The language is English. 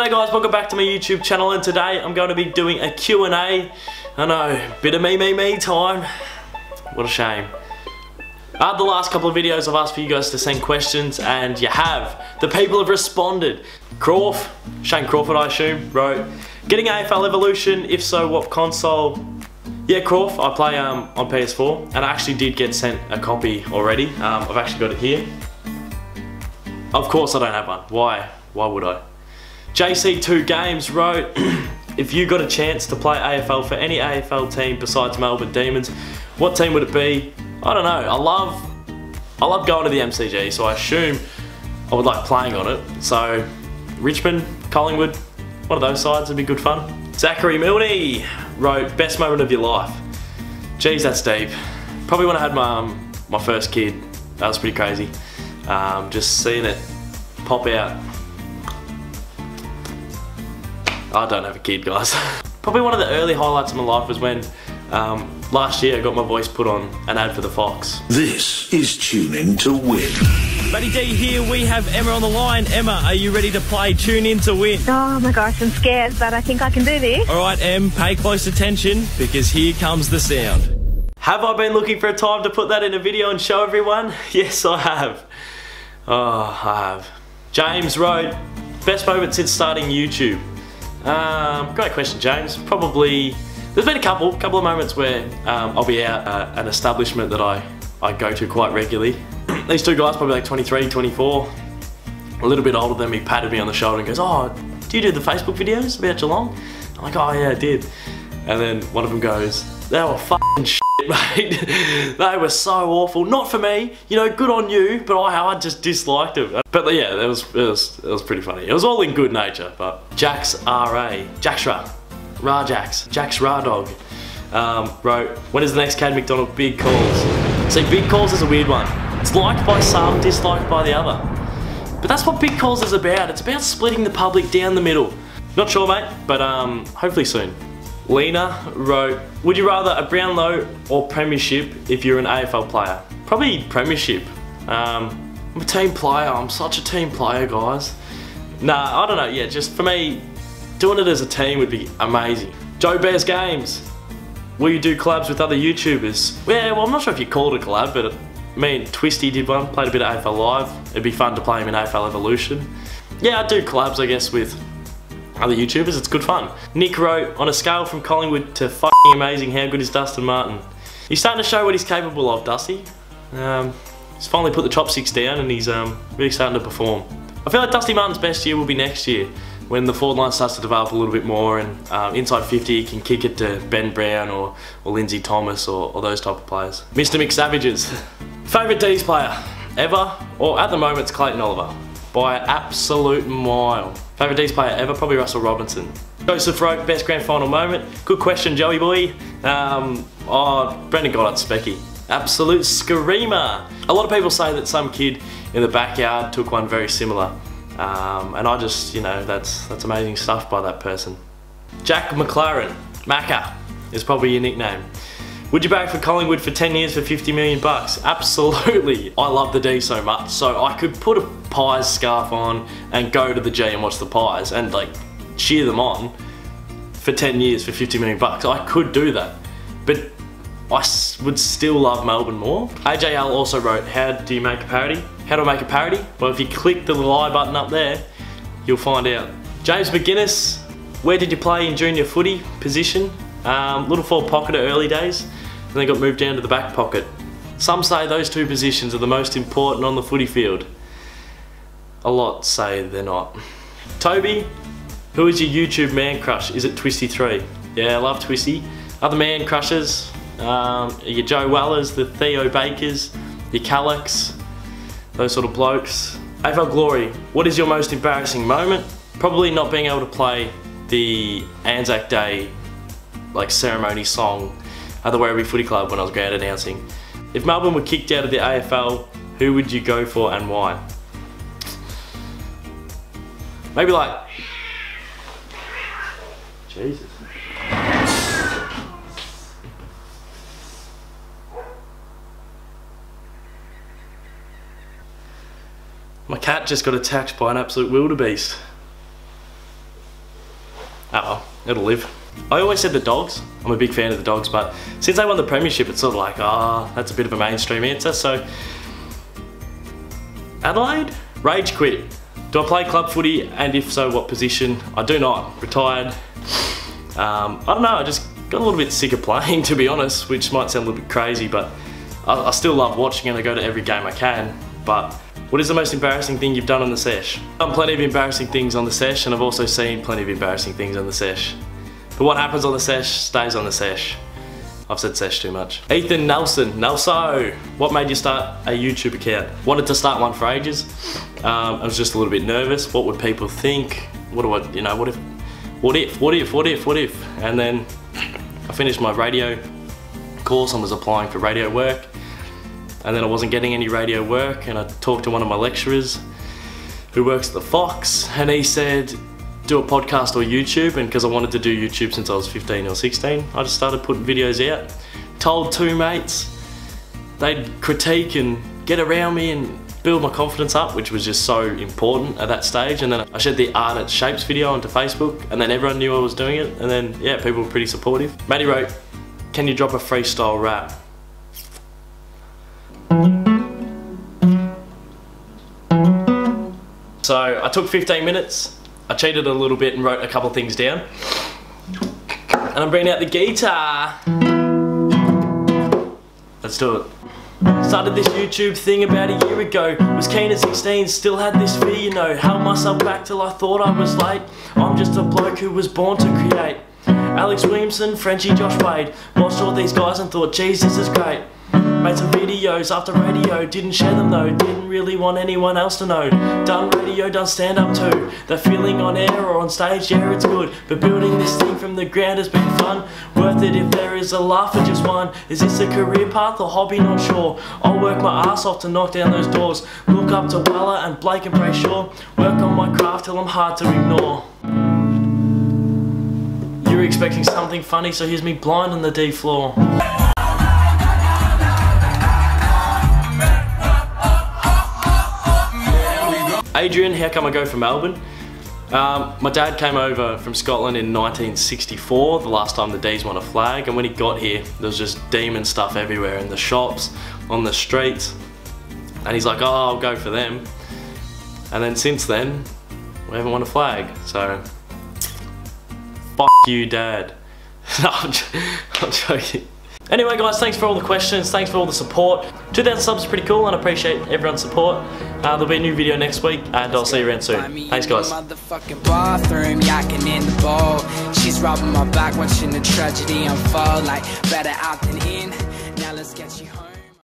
G'day guys, welcome back to my YouTube channel and today I'm going to be doing a Q&A. I know, bit of me, me, me time. What a shame. Uh, the last couple of videos I've asked for you guys to send questions and you have. The people have responded. Crawf, Shane Crawford I assume, wrote, Getting AFL Evolution, if so what console? Yeah, Crawf, I play um, on PS4 and I actually did get sent a copy already. Um, I've actually got it here. Of course I don't have one. Why? Why would I? JC2 Games wrote, if you got a chance to play AFL for any AFL team besides Melbourne Demons, what team would it be? I don't know. I love, I love going to the MCG, so I assume I would like playing on it. So Richmond, Collingwood, one of those sides would be good fun. Zachary Milne wrote, best moment of your life. Geez, that's deep. Probably when I had my, um, my first kid. That was pretty crazy. Um, just seeing it pop out I don't have a kid, guys. Probably one of the early highlights of my life was when um, last year I got my voice put on an ad for the Fox. This is Tune In to Win. Buddy D here, we have Emma on the line. Emma, are you ready to play Tune In to Win? Oh my gosh, I'm scared, but I think I can do this. Alright, Em, pay close attention because here comes the sound. Have I been looking for a time to put that in a video and show everyone? Yes, I have. Oh, I have. James wrote, best moment since starting YouTube. Um, great question, James. Probably, there's been a couple, couple of moments where um, I'll be out at an establishment that I, I go to quite regularly. These two guys, probably like 23, 24, a little bit older than me, patted me on the shoulder and goes, oh, do you do the Facebook videos about Geelong? I'm like, oh yeah, I did. And then one of them goes, they were fucking shit, mate. they were so awful. Not for me, you know, good on you, but I, I just disliked them. But yeah, that was, it was, it was pretty funny. It was all in good nature, but Jax R.A., Jaxra, Rajax, Jax Radog um, wrote, when is the next Cade MacDonald Big Calls? See, Big Calls is a weird one. It's liked by some, disliked by the other. But that's what Big Calls is about. It's about splitting the public down the middle. Not sure, mate, but um, hopefully soon. Lena wrote, would you rather a Brownlow or Premiership if you're an AFL player? Probably Premiership. Um, I'm a team player, I'm such a team player, guys. Nah, I don't know, yeah, just for me, doing it as a team would be amazing. Joe Bears Games. Will you do collabs with other YouTubers? Yeah, well, I'm not sure if you called it a collab, but me and Twisty did one, played a bit of AFL Live. It'd be fun to play him in AFL Evolution. Yeah, I do collabs, I guess, with other YouTubers, it's good fun. Nick wrote, on a scale from Collingwood to fucking amazing, how good is Dustin Martin? He's starting to show what he's capable of, Dusty. Um, he's finally put the chopsticks down and he's um, really starting to perform. I feel like Dusty Martin's best year will be next year when the forward line starts to develop a little bit more and um, inside 50 he can kick it to Ben Brown or, or Lindsay Thomas or, or those type of players. Mr McSavages. Favourite D's player ever? Or at the moment it's Clayton Oliver by an absolute mile. Favourite D's player ever? Probably Russell Robertson. Joseph wrote, best grand final moment. Good question, Joey boy. Um, oh, Brendon Goddard, Specky. Absolute screamer. A lot of people say that some kid in the backyard took one very similar. Um, and I just, you know, that's, that's amazing stuff by that person. Jack McLaren, Macca, is probably your nickname. Would you back for Collingwood for 10 years for 50 million bucks? Absolutely. I love the D so much, so I could put a Pies scarf on and go to the G and watch the Pies and like cheer them on for 10 years for 50 million bucks. I could do that, but I would still love Melbourne more. AJL also wrote, how do you make a parody? How do I make a parody? Well, if you click the little button up there, you'll find out. James McGuinness, where did you play in junior footy position? Um, little forward pocket early days and then got moved down to the back pocket. Some say those two positions are the most important on the footy field. A lot say they're not. Toby, who is your YouTube man crush? Is it Twisty3? Yeah, I love Twisty. Other man crushes, um, your Joe Wellers, the Theo Bakers, your Callux, those sort of blokes. AFL Glory, what is your most embarrassing moment? Probably not being able to play the Anzac Day like ceremony song at the Werribee Footy Club when I was ground announcing. If Melbourne were kicked out of the AFL, who would you go for and why? Maybe like... Jesus. My cat just got attacked by an absolute wildebeest. oh, it'll live. I always said the dogs. I'm a big fan of the dogs, but since they won the premiership, it's sort of like, ah, oh, that's a bit of a mainstream answer. So, Adelaide, rage quit. Do I play club footy, and if so, what position? I do not. Retired. Um, I don't know. I just got a little bit sick of playing, to be honest, which might sound a little bit crazy, but I, I still love watching and I go to every game I can. But what is the most embarrassing thing you've done on the sesh? I've done plenty of embarrassing things on the sesh, and I've also seen plenty of embarrassing things on the sesh. But what happens on the sesh stays on the sesh. I've said sesh too much. Ethan Nelson, Nelso, what made you start a YouTube account? Wanted to start one for ages. Um, I was just a little bit nervous. What would people think? What do I, you know, what if, what if, what if, what if, what if? And then I finished my radio course and was applying for radio work. And then I wasn't getting any radio work and I talked to one of my lecturers who works at the Fox and he said, do a podcast or YouTube and because I wanted to do YouTube since I was 15 or 16, I just started putting videos out. Told two mates, they'd critique and get around me and build my confidence up, which was just so important at that stage. And then I shared the Art at Shapes video onto Facebook and then everyone knew I was doing it. And then, yeah, people were pretty supportive. Matty wrote, can you drop a freestyle rap? So I took 15 minutes, I cheated a little bit and wrote a couple things down. And I'm bringing out the guitar. Let's do it. Started this YouTube thing about a year ago Was keen at 16, still had this fear, you know Held myself back till I thought I was late I'm just a bloke who was born to create Alex Williamson, Frenchie, Josh Wade Watched all these guys and thought, geez, this is great Made some videos after radio, didn't share them though. Didn't really want anyone else to know. Done radio, done stand up too. The feeling on air or on stage, yeah it's good. But building this thing from the ground has been fun. Worth it if there is a laugh for just one. Is this a career path or hobby, not sure. I'll work my ass off to knock down those doors. Look up to Weller and Blake and Brayshaw Work on my craft till I'm hard to ignore. You were expecting something funny so here's me blind on the D floor Adrian, how come I go for Melbourne? Um, my dad came over from Scotland in 1964, the last time the D's won a flag, and when he got here, there was just demon stuff everywhere in the shops, on the streets, and he's like, oh, I'll go for them. And then since then, we haven't won a flag, so fuck you, dad. no, I'm, I'm joking. Anyway guys, thanks for all the questions, thanks for all the support. 2,000 subs is pretty cool and I appreciate everyone's support. Uh, there'll be a new video next week and I'll see you around soon. Thanks guys. Bathroom, in the bowl. She's rubbing my back, watching the tragedy unfold. Like better out than in. Now let's get you home.